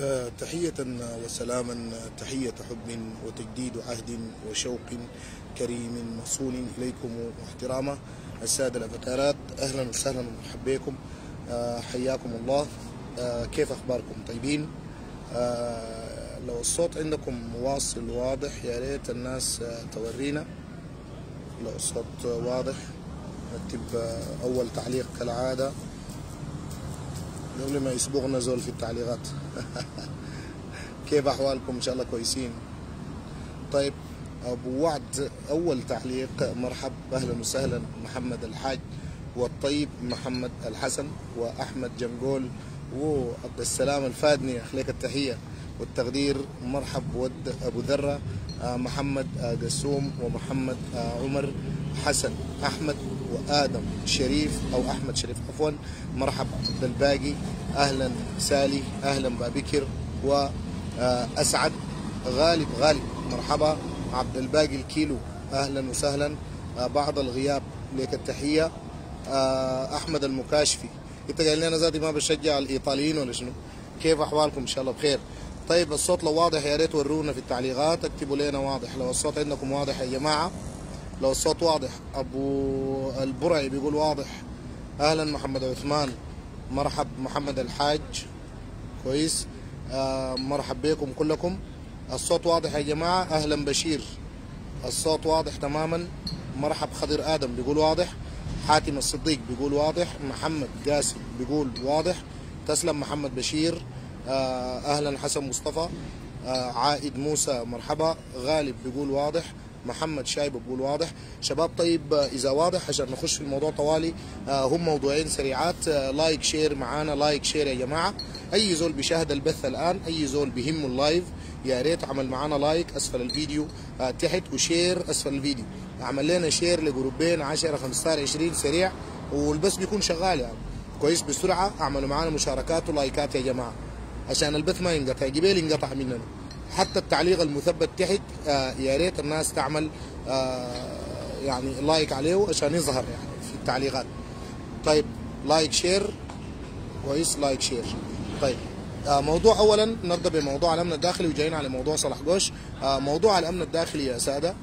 آه، تحية وسلاما تحية حب وتجديد عهد وشوق كريم مصون إليكم واحتراما. السادة الأفاتارات أهلا وسهلا ومرحبا بكم آه، حياكم الله. آه، كيف أخباركم؟ طيبين؟ لو الصوت عندكم واصل واضح يا ريت الناس تورينا. لو الصوت واضح نكتب أول تعليق كالعادة. قبل ما يسبقنا زول في التعليقات. كيف أحوالكم؟ إن شاء الله كويسين. طيب أبو وعد أول تعليق. مرحب أهلا وسهلا محمد الحاج والطيب محمد الحسن وأحمد جنقول وعبد السلام الفادني أخليك التحية والتقدير. مرحب ود أبو ذرة آه، محمد آه، قسوم ومحمد آه، عمر حسن. أحمد وادم شريف أو أحمد شريف. عفوا مرحب عبد الباقي أهلا. سالي أهلا. بابكر واسعد غالب غالب. مرحبا. عبد الباقي الكيلو. أهلا وسهلا. آه، بعض الغياب لك التحية. آه، أحمد المكاشفي. انت قايل لي أنا ذاتي ما بشجع الإيطاليين ولا شنو؟ كيف أحوالكم؟ إن شاء الله بخير. طيب الصوت لو واضح يا ريت ورونا في التعليقات. اكتبوا لنا واضح. لو الصوت عندكم واضح يا جماعة. لو الصوت واضح أبو البرعي بيقول واضح. أهلا محمد عثمان. مرحب محمد الحاج. كويس. آه مرحب بكم كلكم. الصوت واضح يا جماعة. أهلا بشير. الصوت واضح تماما. مرحب خضر آدم بيقول واضح. حاتم الصديق بيقول واضح. محمد قاسم بيقول واضح. تسلم محمد بشير. آه أهلا حسن مصطفى. آه عائد موسى مرحبا. غالب بيقول واضح. محمد شايب بيقول واضح شباب طيب إذا واضح عشان نخش في الموضوع طوالي. آه هم موضوعين سريعات. آه like share معانا like share يا جماعة. أي زول بيشاهد البث الآن أي زول بيهمه ال live يا ريت عمل معانا like أسفل الفيديو. آه تحت و share أسفل الفيديو. أعمل لنا share لجروبين 10 15 20 سريع والبث بيكون شغال يعني. كويس بسرعة أعملوا معانا مشاركات ولايكات يا جماعة. عشان البث ما ينقطع جبال ينقطع مننا. حتى التعليق المثبت تحت آه يا ريت الناس تعمل آه يعني like عليه عشان يظهر يعني في التعليقات. طيب like share. كويس like share. طيب آه موضوع اولا نبدأ بموضوع الأمن الداخلي وجايين على موضوع صلاح قوش. موضوع الأمن الداخلي يا سادة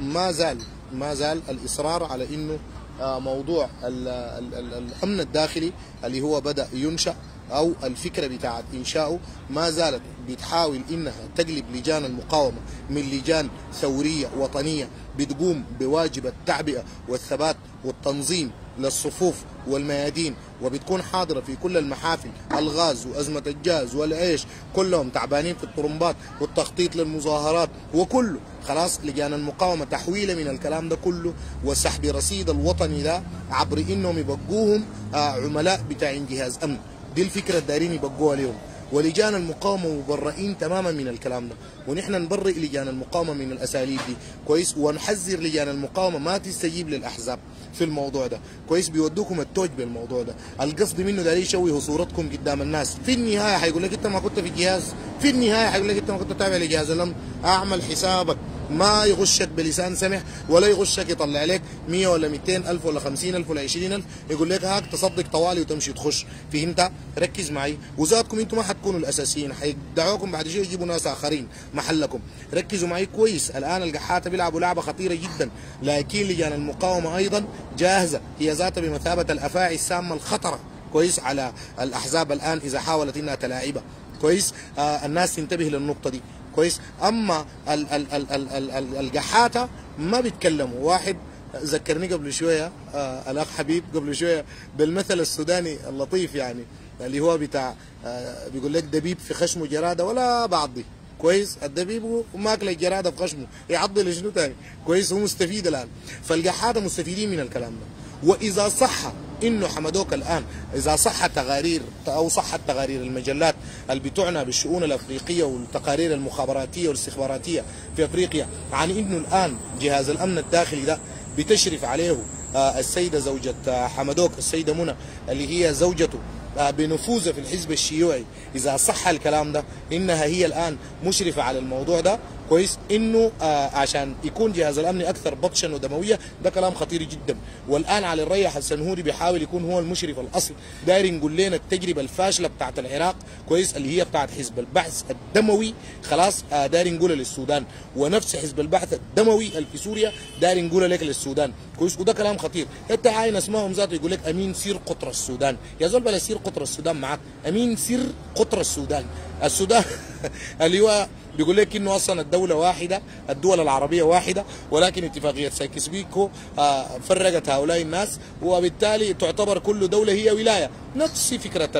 ما زال ما زال الإصرار على إنه موضوع ال ال ال الأمن الداخلي اللي هو بدأ ينشأ أو الفكرة بتاعت انشائه ما زالت بتحاول إنها تقلب لجان المقاومة من لجان ثورية وطنية بتقوم بواجب التعبئة والثبات والتنظيم للصفوف والميادين وبتكون حاضرة في كل المحافل الغاز وأزمة الجاز والعيش كلهم تعبانين في الطرمبات والتخطيط للمظاهرات وكله خلاص لجان المقاومة تحويلة من الكلام ده كله وسحب رصيد الوطني ده عبر إنهم يبقوهم آه، عملاء بتاع جهاز أمن. دي الفكرة الدارين يبقوها لهم ولجان المقاومة مبرئين تماما من الكلام ده. ونحن نبرئ لجان المقاومة من الأساليب دي. كويس؟ ونحذر لجان المقاومة ما تستجيب للأحزاب في الموضوع ده. كويس؟ بيودوكم التوج بالموضوع ده. القصد منه ده يشوه صورتكم قدام الناس. في النهاية حيقول لك انت ما كنت في الجهاز. في النهاية حيقول لك انت ما كنت تابع لجهاز الأمن. أعمل حسابك. ما يغشك بلسان سمح ولا يغشك يطلع لك 100 ولا 200 ألف ولا 50 ألف ولا 20 ألف. يقول لك هاك تصدق طوالي وتمشي تخش. فهمت؟ ركز معي. وذاتكم أنتم ما حتكونوا الأساسيين. حيدعوكم بعد شيء يجيبوا ناس آخرين محلكم. ركزوا معي كويس. الآن القحاته بيلعبوا لعبة خطيرة جدا. لكن لجان المقاومة أيضا جاهزة. هي ذاتها بمثابة الأفاعي السامة الخطرة. كويس على الأحزاب الآن إذا حاولت إنها تلاعبها. كويس؟ آه الناس تنتبه للنقطة دي. كويس. أما ال ال ال ال ال ال القحاته ما بيتكلموا. واحد ذكرني قبل شوية آه الأخ حبيب قبل شوية بالمثل السوداني اللطيف يعني اللي هو بتاع آه بيقول لك دبيب في خشمه جرادة ولا بعضي. كويس؟ الدبيب ماكل الجراده في خشمه يعضي لشنو تاني؟ كويس؟ هو مستفيد الآن. فالقحاته مستفيدين من الكلام ده. وإذا صح إنه حمدوك الآن. إذا صح تقارير أو صحت تقارير المجلات اللي بتعنى بالشؤون الأفريقية والتقارير المخابراتية والاستخباراتية في أفريقيا عن إنه الآن جهاز الأمن الداخلي ده بتشرف عليه آه، السيدة زوجة آه، حمدوك السيدة منى اللي هي زوجته آه، بنفوذها في الحزب الشيوعي. إذا صح الكلام ده إنها هي الآن مشرفة على الموضوع ده. كويس إنه آه عشان يكون جهاز الأمن أكثر بطشا ودموية ده كلام خطير جدا. والآن علي الريح السنهوري بيحاول يكون هو المشرف الأصل. داير يقول لنا التجربة الفاشلة بتاعت العراق كويس اللي هي بتاعت حزب البعث الدموي. خلاص آه داير نقولها للسودان. ونفس حزب البعث الدموي في سوريا داير نقولها لك للسودان. كويس وده كلام خطير. انت عاين اسمائهم ذاته يقول لك أمين سير قطر السودان. يا زول بلا سير قطر السودان معك أمين سير قطر السودان. السودان. اللي هو بيقول لك إنه أصلا الدولة واحدة الدول العربية واحدة ولكن اتفاقية سايكس بيكو آه فرقت هؤلاء الناس وبالتالي تعتبر كل دولة هي ولاية. نفس فكرة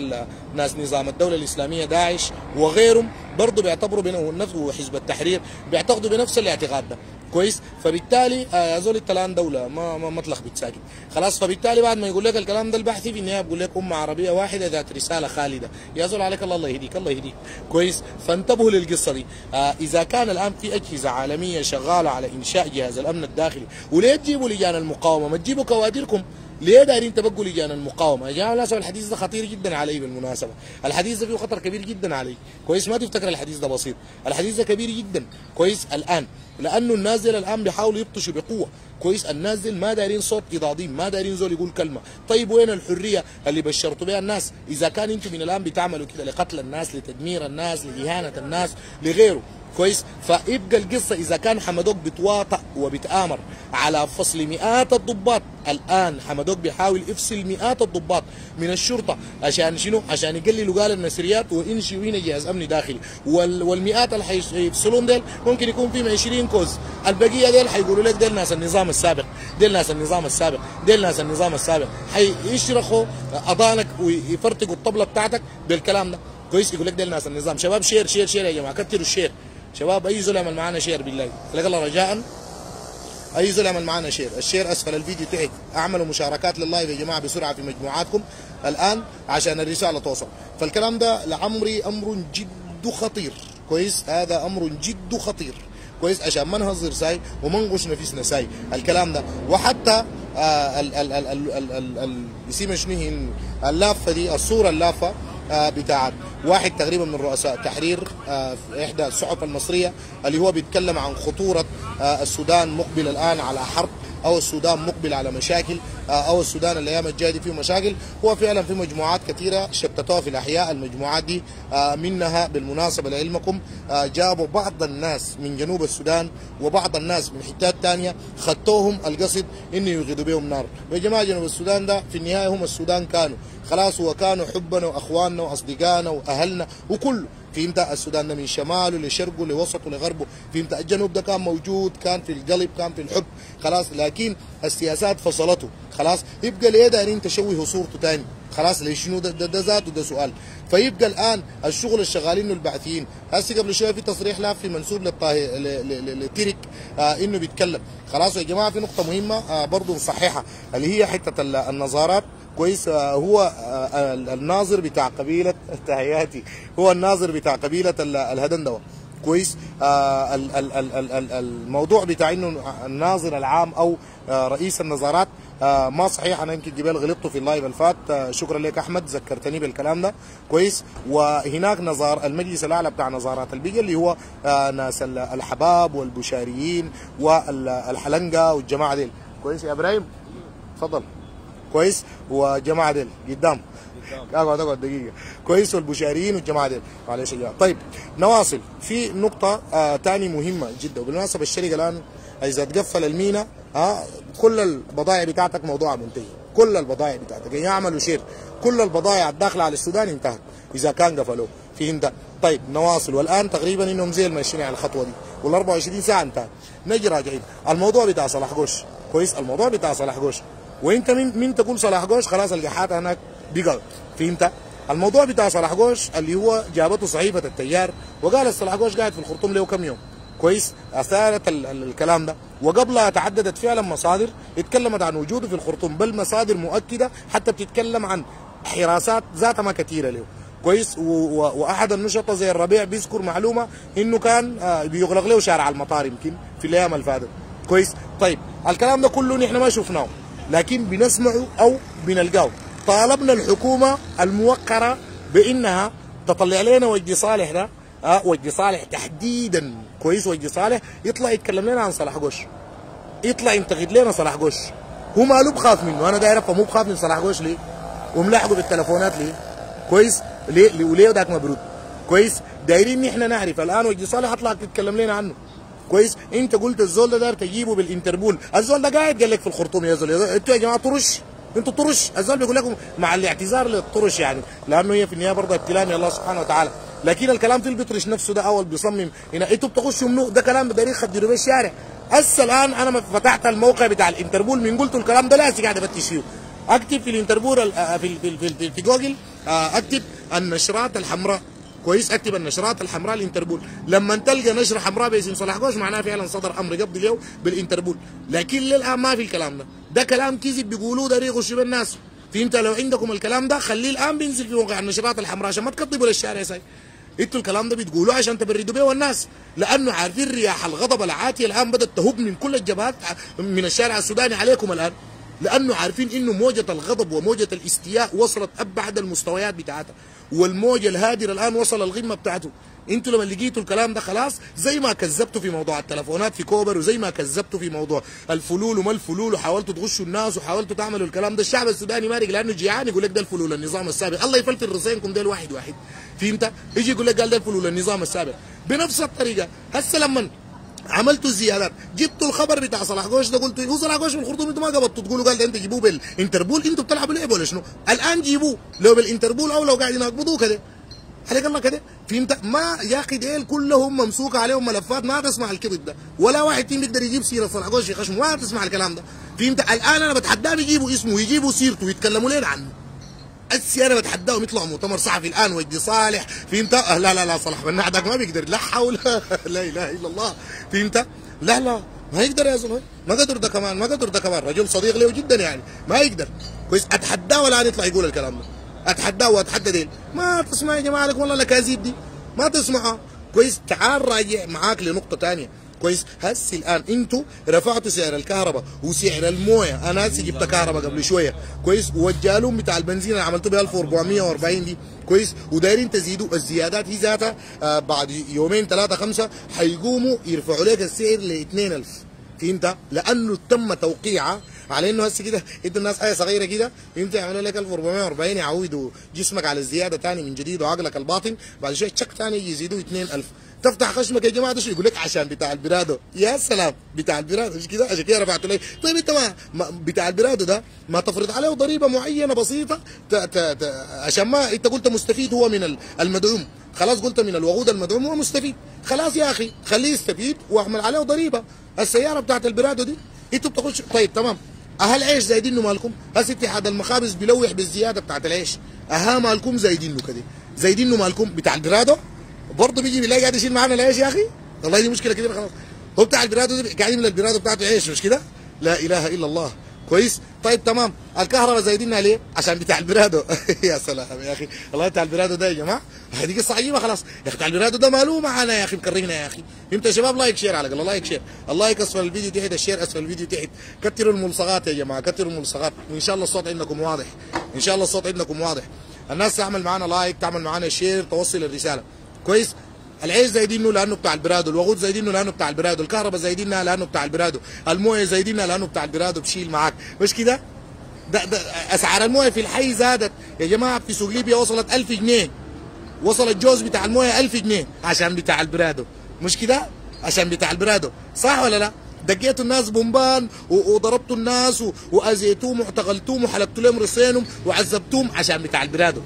الناس نظام الدولة الإسلامية داعش وغيرهم برضه بيعتبروا بنفس وحزب التحرير بيعتقدوا بنفس الاعتقاد ده. كويس. فبالتالي آه زول التلان دوله ما ما, ما تلخبط ساكت خلاص فبالتالي بعد ما يقول لك الكلام ده البحثي في النهاية بيقول لك امه عربية واحدة ذات رسالة خالدة. يا زول عليك الله الله يهديك الله يهديك. كويس. فانتبهوا للقصة دي. آه إذا كان الآن في أجهزة عالمية شغالة على إنشاء جهاز الأمن الداخلي وليه تجيبوا لجان المقاومة؟ ما تجيبوا كوادركم. ليه دايرين تبقوا لجان المقاومة؟ يا جماعة الحديث ده خطير جدا علي بالمناسبة، الحديث ده فيه خطر كبير جدا علي، كويس ما تفتكر الحديث ده بسيط، الحديث ده كبير جدا، كويس الآن، لأنه النازل الآن بيحاولوا يبطشوا بقوة، كويس النازل ما دايرين صوت اضادي، ما دايرين زول يقول كلمة، طيب وين الحرية اللي بشرتوا بها الناس؟ إذا كان أنتم من الآن بتعملوا كده لقتل الناس، لتدمير الناس، لإهانة الناس، لغيره، كويس؟ فيبقى القصة إذا كان حمدوك بتواطأ وبتآمر على فصل مئات الضباط الآن حمدوك بيحاول يفصل مئات الضباط من الشرطة عشان شنو؟ عشان يقللوا قال النسريات وينشئوا هنا جهاز أمني داخلي. وال والمئات اللي حيفصلون ديل ممكن يكون فيهم 20 كوز. البقية ديل حيقولوا لك ديل ناس النظام السابق ديل ناس النظام السابق ديل ناس النظام السابق. حيشرخوا أضانك ويفرتقوا الطبلة بتاعتك بالكلام ده. كويس؟ يقول لك ديل ناس النظام. شباب share share share يا جماعة. كتروا ال share. شباب أي زول يعمل معانا share بالله. لك الله رجاء. أي زول يعمل معانا share. ال share أسفل الفيديو تحت. أعملوا مشاركات لل live يا جماعة بسرعة في مجموعاتكم. الآن عشان الرسالة توصل. فالكلام ده لعمري أمر جد خطير. كويس؟ هذا أمر جد خطير. كويس؟ عشان ما نهزر ساي وما نغش نفسنا ساي. الكلام ده. وحتى آه ال ال ال ال ال ال ال شنو هي؟ اللافه دي الصورة اللافة. بتاعت واحد تقريبا من رؤساء التحرير آه في إحدى الصحف المصرية اللي هو بيتكلم عن خطورة آه السودان مقبل الآن على حرب أو السودان مقبل على مشاكل أو السودان الأيام الجايه دي فيه مشاكل. هو فعلا في مجموعات كثيرة شتتوها في الأحياء. المجموعات دي منها بالمناسبة لعلمكم جابوا بعض الناس من جنوب السودان وبعض الناس من حتات ثانية خدتوهم القصد إنه يغيدوا بهم نار. يا جماعة جنوب السودان ده في النهاية هم السودان كانوا. خلاص وكانوا حبنا وأخواننا وأصدقائنا وأهلنا وكله. فهمت السودان ده من شماله لشرقه لوسطه لغربه. فهمت الجنوب ده كان موجود كان في القلب كان في الحب. خلاص لكن السياسات فصلته. خلاص يبقى ليه دايرين تشوهوا صورته تاني؟ خلاص ليش شنو ده, ده, ده ذاته ده سؤال. فيبقى الآن الشغل الشغالين البعثيين هسه قبل شوية في تصريح لافي منسوب للطاهي لترك آه إنه بيتكلم. خلاص يا جماعة في نقطة مهمة آه برضه نصححها اللي هي حتة النظارات. كويس هو آه الناظر بتاع قبيلة تحياتي هو الناظر بتاع قبيلة الهدندوة. كويس آه ال ال ال ال ال الموضوع بتاع إنه الناظر العام أو آه رئيس النظارات ما صحيح أنا يمكن قبل غلطت في اللايف اللي فات آه شكرا لك أحمد ذكرتني بالكلام ده. كويس وهناك نظار المجلس الأعلى بتاع نظارات البيئه اللي هو ناس الحباب والبشاريين والحلنقه والجماعة ديل. كويس يا إبراهيم؟ تفضل. كويس وجماعه ديل قدام. أقعد أقعد دقيقة. كويس والبشاريين والجماعة ديل. معلش يا طيب نواصل. في نقطة آه تاني مهمة جدا. وبالمناسبة الشركة الآن إذا تقفل المينا آه كل البضائع بتاعتك موضوعها منتهي كل البضائع بتاعتك. يعملوا share. كل البضائع الداخلة على السودان انتهت إذا كان قفلوه. فهمت طيب نواصل. والآن تقريبا إنهم زي الماشيين على الخطوة دي. وال 24 ساعة انتهت. نجي راجعين. الموضوع بتاع صلاح جوش. كويس؟ الموضوع بتاع صلاح جوش. وانت مين مين تقول صلاح جوش؟ خلاص القحات هناك بقى فهمت؟ الموضوع بتاع صلاح جوش اللي هو جابته صحيفة التيار وقال صلاح جوش قاعد في الخرطوم له كم يوم. كويس؟ أثارت الكلام ده. وقبلها تعددت فعلا مصادر اتكلمت عن وجوده في الخرطوم بل مصادر مؤكدة حتى بتتكلم عن حراسات ذاتها ما كثيرة له كويس؟ وأحد النشطاء زي الربيع بيذكر معلومة إنه كان بيغلق له شارع المطار يمكن في الأيام اللي فاتت كويس؟ طيب الكلام ده كله نحن ما شفناه. لكن بنسمعه أو بنلقاه. طالبنا الحكومة الموقرة بإنها تطلع لنا وجه صالح ده أه وجه صالح تحديدا. كويس وجدي صالح. يطلع يتكلم لنا عن صلاح قوش يطلع ينتقد لنا صلاح قوش هو ماله بخاف منه. أنا داير افهم هو بخاف من صلاح قوش ليه؟ وملاحقه بالتلفونات ليه؟ كويس؟ ليه؟ وليه ذاك مبرود؟ كويس؟ دايرين إحنا نعرف. الآن وجدي صالح أطلع تتكلم لنا عنه. كويس. انت قلت الزول ده داير تجيبه بالانتربول. الزول ده قاعد قال لك في الخرطوم يا زول. أنتوا يا جماعة طرش. أنتوا طرش. الزول بيقول لكم مع الاعتذار للطرش يعني. لأنه هي في النهاية برضه ابتلاء من الله سبحانه وتعالى. لكن الكلام في اللي بيطرش نفسه ده أول بيصمم. هنا إنتوا بتخشوا منو ده كلام بدارين خدروا الشارع. هسه الآن أنا فتحت الموقع بتاع الانتربول. من قلت الكلام ده لازم قاعد أفتش فيه. أكتب في الانتربول في في في, في, في جوجل أكتب النشرات الحمراء. كويس اكتب النشرات الحمراء الانتربول لما تلقى نشره حمراء باسم صلاح قوش معناها فعلا صدر أمر قبض اليوم بالانتربول. لكن للآن ما في الكلام ده. ده كلام كذب بيقولوه ده يغشوا بالناس فهمت لو عندكم الكلام ده خليه الآن بينزل في موقع النشرات الحمراء عشان ما تكذبوا للشارع يا ساي أنتوا الكلام ده بتقولوه عشان تبردوا بيه الناس لأنه عارفين رياح الغضب العاتيه الآن بدأت تهب من كل الجبهات من الشارع السوداني عليكم الآن. لأنه عارفين إنه موجة الغضب وموجة الاستياء وصلت ابعد المستويات بتاعتها. والموجة الهادرة الآن وصل القمه بتاعته. أنتوا لما لقيتوا الكلام ده خلاص زي ما كذبتوا في موضوع التلفونات في كوبر وزي ما كذبتوا في موضوع الفلول وما الفلول وحاولتوا تغشوا الناس وحاولتوا تعملوا الكلام ده. الشعب السوداني مارق لأنه جيعان يقول لك ده الفلول النظام السابق. الله يفلتر رصينكم ده واحد واحد. فهمت؟ يجي يقول لك قال ده الفلول النظام السابق. بنفس الطريقة هسه لما عملتوا الزيادات جبتوا الخبر بتاع صلاح قوش ده قلتوا هو صلاح قوش من الخرطوم أنتوا ما قبضتوا؟ تقولوا قال ده انت جيبوه بالانتربول أنتوا بتلعبوا لعبه ولا شنو؟ الآن جيبوه. لو بالانتربول أو لو قاعدين يقبضوه كده. عليك الله كده. فهمت ما يا أخي ديل كلهم ممسوك عليهم ملفات ما تسمع الكذب ده. ولا واحد فيهم يقدر يجيب سيرة صلاح قوش في خشم. ما تسمع الكلام ده. فهمت الآن أنا بتحداهم يجيبوا اسمه ويجيبوا سيرته ويتكلموا لنا عنه. اسي أنا بتحداهم يطلعوا مؤتمر صحفي الآن وجدي صالح. فهمت لا لا لا صلاح بن ما بيقدر. لا حول لا إله إلا الله. فهمت لا لا ما يقدر يا زلمة. ما قدر ده كمان ما قدر ده كمان. رجل صديق له جدا يعني. ما يقدر. كويس. أتحداه الان يطلع يقول الكلام ده؟ أتحداه وأتحدى ديل. ما تسمع يا جماعة لكم والله الاكاذيب دي. ما تسمعها كويس. تعال راجع معاك لنقطة ثانية كويس. هسي الآن أنتوا رفعتوا سعر الكهرباء وسعر الموية. أنا هسي جبت كهرباء قبل شوية. كويس. وجالهم بتاع البنزين اللي عملته ب 1440 دي. كويس. ودايرين تزيدوا. الزيادات هي ذاتها آه بعد يومين ثلاثة خمسة حيقوموا يرفعوا لك السعر ل 2000 فهمت؟ لأنه تم توقيعها على إنه هسه كده ادوا الناس حاجة صغيرة كده انت يعملوا لك 1440 يعودوا جسمك على الزياده ثاني من جديد وعقلك الباطن. بعد شوية تشك ثاني يزيدوا 2000 تفتح خشمك يا جماعة ده شو يقول لك عشان بتاع البرادو. يا سلام بتاع البرادو. مش كده؟ عشان كده رفعته لي طيب أنت ما, بتاع البرادو ده ما تفرض عليه ضريبة معينة بسيطة ت ت ت عشان ما أنت قلت مستفيد هو من المدعوم. خلاص قلت من الوقود المدعوم هو مستفيد. خلاص يا أخي خليه يستفيد واعمل عليه ضريبة. السيارة بتاعت البرادو دي أنتوا بتخش طيب تمام. أهل عيش زايدينه مالكم؟ هسه اتحاد المخابز بيلوح بالزيادة بتاعت العيش. أها مالكم زايدينه كده؟ زايدينه مالكم؟ بتاع البرادو؟ برضه بيجي بيلاقي قاعد يشيل معانا العيش يا أخي؟ والله دي مشكلة كبيرة خلاص. هو بتاع البرادو قاعدين من البرادو بتاعته عيش مش كده؟ لا إله إلا الله. كويس؟ طيب تمام. الكهرباء زايدينها ليه؟ عشان بتاع البرادو يا سلام يا أخي. والله بتاع البرادو ده يا جماعة هذه قصة عجيبة خلاص. يا أخي بتاع البرادو ده ماله معانا يا أخي؟ مكرهنا يا أخي. انت يا شباب؟ like share على الأقل like share. ال like اسفل الفيديو تحت ال share أسفل الفيديو تحت. كتروا الملصقات يا جماعة كتروا الملصقات. وإن شاء الله الصوت عندكم واضح. إن شاء الله الصوت عندكم واضح. الناس تعمل معانا like تعمل معانا share توصل الرسالة. كويس؟ العيش زايدينه لأنه بتاع البرادو الوقود زايدينه لأنه بتاع البرادو الكهرباء زايدينها لأنه بتاع البرادو المويه زايدينها لأنه بتاع البرادو بشيل معاك. مش كده؟ ده, ده أسعار المويه في الحي زادت. يا جماعة في سوق ليبيا وصلت 1000 جنيه. وصل الجوز بتاع المويه 1000 جنيه عشان بتاع البرادو. مش كده؟ عشان بتاع البرادو. صح ولا لا؟ دقيتوا الناس بومبان وضربتوا الناس واذيتوهم واعتقلتوهم وحلقتوا لهم رصينهم وعذبتوهم عشان بتاع البرادو.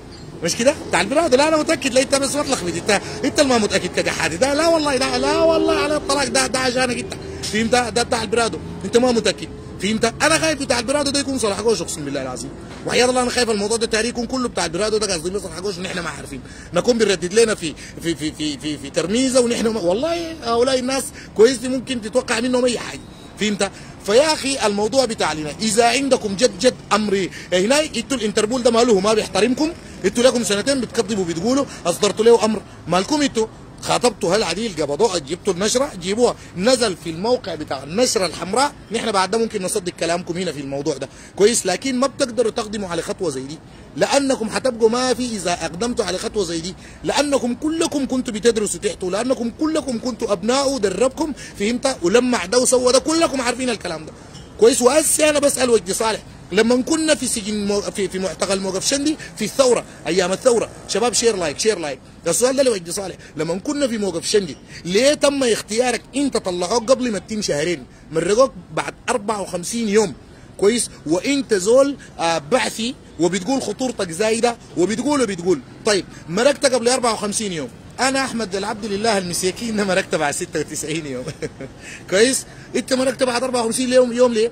مش كده؟ بتاع البرادو لا أنا متأكد. لا انت بس متلخبط انت انت اللي ما متأكد كجحادي. ده لا والله لا لا والله علي الطلاق. ده ده عشانك انت فهمت؟ ده بتاع البرادو انت ما متأكد. فهمت؟ أنا خايف بتاع البرادو ده يكون صلاح جوش اقسم بالله العظيم. وحياة الله أنا خايف الموضوع ده تاريخ يكون كله بتاع البرادو ده قصدي صلاح جوش ونحن ما عارفين. نكون بنردد لنا في في في في في, في ترميزة ونحن والله هؤلاء الناس كويس ممكن تتوقع منهم أي حاجة. فهمت؟ فيا أخي الموضوع بتاع لنا إذا عندكم جد جد أمر هنا أنتوا الانتربول ده ماله ما بيحترمكم؟ أنتوا لكم سنتين بتكذبوا بتقولوا أصدرتوا له أمر. مالكم أنتوا خاطبتوا هالعديل قبضوها جبتوا النشرة جيبوها. نزل في الموقع بتاع النشرة الحمراء. نحن بعد ده ممكن نصدق كلامكم هنا في الموضوع ده. كويس؟ لكن ما بتقدروا تقدموا على خطوة زي دي. لأنكم حتبقوا ما في إذا أقدمتوا على خطوة زي دي. لأنكم كلكم كنتوا بتدرسوا تحتوا لأنكم كلكم كنتوا أبناء ودربكم فهمت؟ ولمع ده وسوى ده كلكم عارفين الكلام ده. كويس. وهسه أنا بسأل وجدي صالح لما كنا في سجن مو... في في معتقل موقف شندي في الثورة أيام الثورة. شباب share like share like السؤال ده لوجدي صالح لما كنا في موقف شندي ليه تم اختيارك؟ إنت طلعوك قبل ما تتم شهرين مرقوك بعد 54 يوم. كويس. وإنت زول آه بعثي وبتقول خطورتك زايدة وبتقول وبتقول. طيب مرقت قبل 54 يوم. أنا احمد العبد لله المساكين مرقت بعد 96 يوم. كويس؟ انت مرقت بعد 54 يوم يوم ليه؟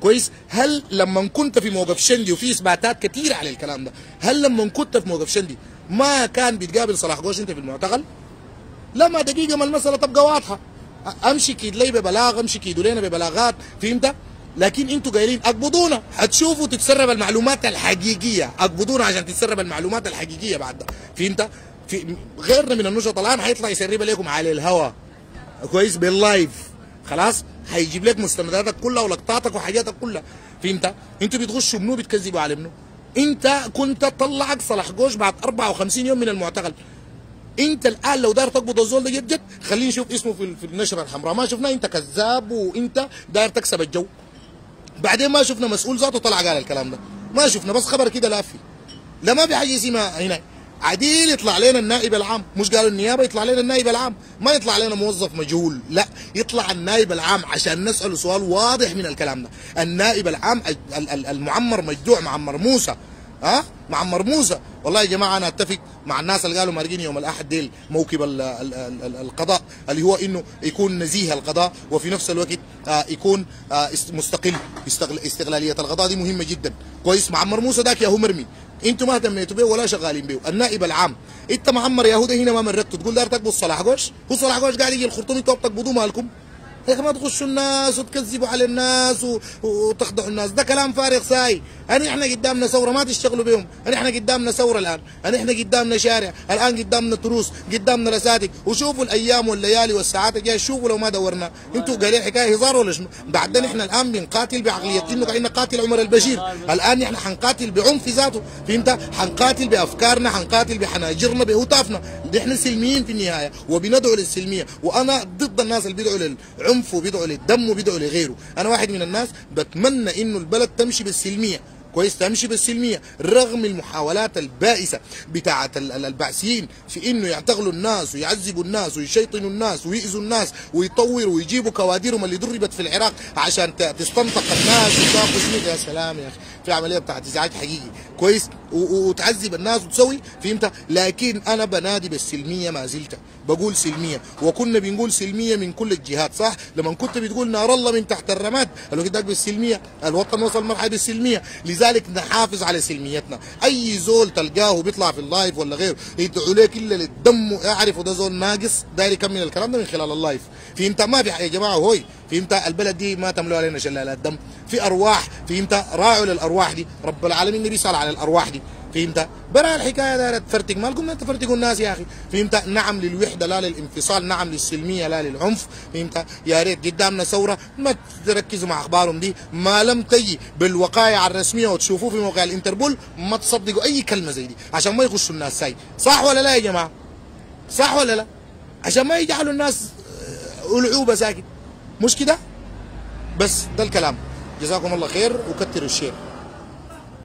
كويس؟ هل لما كنت في موقف شندي وفي اثباتات كثيره على الكلام ده هل لما كنت في موقف شندي ما كان بيتقابل صلاح قوش انت في المعتقل؟ لما دقيقة ما المسألة تبقى واضحة. امشي كيد لي ببلاغ امشي كيدوا لنا ببلاغات فهمت؟ لكن أنتوا قايلين اقبضونا. حتشوفوا تتسرب المعلومات الحقيقية. اقبضونا عشان تتسرب المعلومات الحقيقية بعد ده. فهمت؟ في غيرنا من النشط الآن حيطلع يسرب لكم على الهواء كويس؟ باللايف. خلاص؟ هيجيب لك مستنداتك كلها ولقطاتك وحاجاتك كلها. فهمت؟ أنتوا بتغشوا منو بتكذبوا على منو؟ انت كنت طلعك صلاح قوش بعد 54 يوم من المعتقل. انت الآن لو داير تقبض الزول ده جد جد نشوف اسمه في, في النشرة الحمراء. ما شفناه؟ انت كذاب وانت داير تكسب الجو. بعدين ما شفنا مسؤول ذاته طلع قال الكلام ده. ما شفنا بس خبر كده لافي. لا ما في حاجة اسمها هنا. عديل يطلع لنا النائب العام. مش قالوا النيابة يطلع لنا النائب العام؟ ما يطلع لنا موظف مجهول لا. يطلع النائب العام عشان نسأله سؤال واضح من الكلام ده. النائب العام المعمر مجدوع معمر موسى. ها؟ أه؟ معمر موسى. والله يا جماعة أنا أتفق مع الناس اللي قالوا مارقين يوم الأحد ديل موكب ال ال ال القضاء اللي هو إنه يكون نزيه القضاء وفي نفس الوقت آه يكون آه مستقل. استغلالية القضاء دي مهمة جدا. كويس؟ معمر موسى ذاك يا هو مرمي. أنتوا ما اهتميتوا بيه ولا شغالين بيه النائب العام. انت معمر يهودا هنا ما مرقتوا. تقول دار تقبض صلاح قوش؟ هو صلاح قوش؟ قاعد يجي الخرطوم أنتوا بتقبضوه مالكم. يا أخي ما تغشوا الناس وتكذبوا على الناس و... وتخدعوا الناس. ده كلام فارغ ساي. أنا إحنا قدامنا ثورة ما تشتغلوا بهم. أنا إحنا قدامنا ثورة الآن. أنا إحنا قدامنا شارع. الآن قدامنا تروس قدامنا رساتك وشوفوا الأيام والليالي والساعات الجاية. شوفوا لو ما دورنا. أنتوا قايلين حكاية هزار ولا شنو؟ بعدين إحنا الآن بنقاتل بعقلية. إنه قاعدين نقاتل عمر البشير. الآن إحنا حنقاتل بعنف ذاته. فهمت؟ حنقاتل بأفكارنا حنقاتل بحناجرنا بهتافنا إحنا سلميين في النهاية وبندعو للسلمية وأنا ضد الناس اللي بيدعوا للعنف وبيدعوا للدم وبيدعوا لغيره. أنا واحد من الناس بتمنى إنه البلد تمشي بالسلمية. كويس تمشي بالسلمية رغم المحاولات البائسة بتاعه البعثيين في إنه يعتقلوا الناس ويعذبوا الناس ويشيطنوا الناس ويؤذوا الناس ويطوروا ويجيبوا كوادرهم اللي ضربت في العراق عشان تستنطق الناس وتاخذ يا سلام يا أخي في عملية بتاعت إزعاج حقيقي. كويس وتعذب الناس وتسوي فهمت؟ لكن أنا بنادي بالسلمية ما زلت. بقول سلمية. وكنا بنقول سلمية من كل الجهات صح؟ لما كنت بتقول نار الله من تحت الرماد الوقت ده بالسلمية. الوطن وصل مرحلة بالسلمية. لذلك نحافظ على سلميتنا. أي زول تلقاه بيطلع في ال live ولا غيره يدعوا لك إلا للدم يعرفوا ده زول ناقص. داير يكمل الكلام ده من خلال ال live. فهمت؟ ما في يا جماعة هوي. فهمت؟ البلد دي ما تملوا علينا شلالات دم. في أرواح فهمت؟ راعوا للأرواح دي. رب العالمين بيسال على الأرواح دي. فهمت؟ برا الحكاية دايرة تفرتق. مالكم ما تفرتقوا الناس يا أخي. فهمت؟ نعم للوحدة لا للانفصال نعم للسلمية لا للعنف. فهمت؟ يا ريت قدامنا ثورة ما تركزوا مع أخبارهم دي. ما لم تجي بالوقائع الرسمية وتشوفوه في موقع الانتربول ما تصدقوا أي كلمة زي دي. عشان ما يغشوا الناس ساي. صح ولا لا يا جماعة؟ صح ولا لا؟ عشان ما يجعلوا الناس ألعوبة ساكت. مش كده؟ بس ده الكلام. جزاكم الله خير وكتروا الشير.